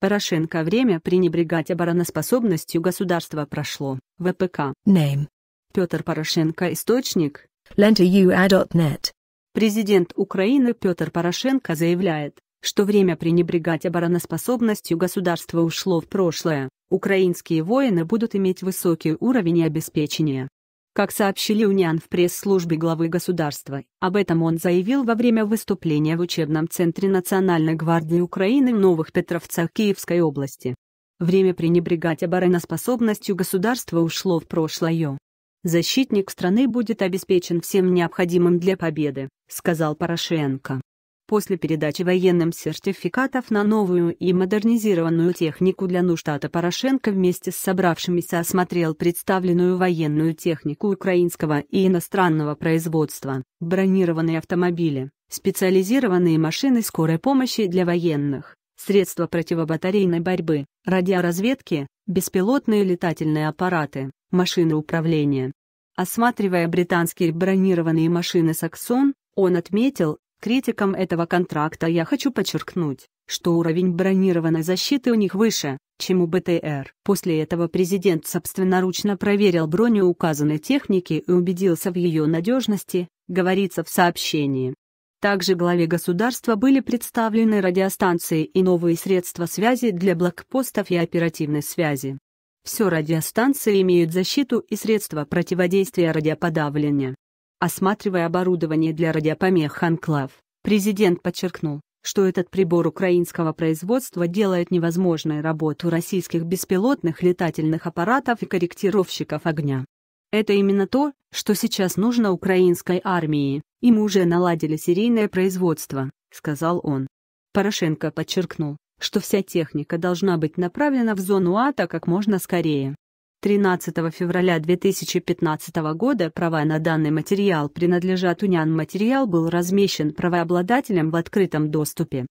Порошенко время пренебрегать обороноспособностью государства прошло. ВПК. Name. Петр Порошенко Источник. Lenta.ua.net. Президент Украины Петр Порошенко заявляет, что время пренебрегать обороноспособностью государства ушло в прошлое, украинские воины будут иметь высокий уровень обеспечения. Как сообщили УНИАН в пресс-службе главы государства, об этом он заявил во время выступления в учебном центре Национальной гвардии Украины в Новых Петровцах Киевской области. Время пренебрегать обороноспособностью государства ушло в прошлое. Защитник страны будет обеспечен всем необходимым для победы, сказал Порошенко. После передачи военным сертификатов на новую и модернизированную технику для нужд штата Порошенко вместе с собравшимися осмотрел представленную военную технику украинского и иностранного производства, бронированные автомобили, специализированные машины скорой помощи для военных, средства противобатарейной борьбы, радиоразведки, беспилотные летательные аппараты, машины управления. Осматривая британские бронированные машины «Саксон», он отметил, Критикам этого контракта я хочу подчеркнуть, что уровень бронированной защиты у них выше, чем у БТР. После этого президент собственноручно проверил броню указанной техники и убедился в ее надежности, говорится в сообщении. Также главе государства были представлены радиостанции и новые средства связи для блокпостов и оперативной связи. Все радиостанции имеют защиту и средства противодействия радиоподавления. Осматривая оборудование для радиопомех «Анклав», президент подчеркнул, что этот прибор украинского производства делает невозможной работу российских беспилотных летательных аппаратов и корректировщиков огня. Это именно то, что сейчас нужно украинской армии, и мы уже наладили серийное производство, сказал он. Порошенко подчеркнул, что вся техника должна быть направлена в зону АТО как можно скорее. 13 февраля 2015 года права на данный материал принадлежат УНЯН. Материал был размещен правообладателем в открытом доступе.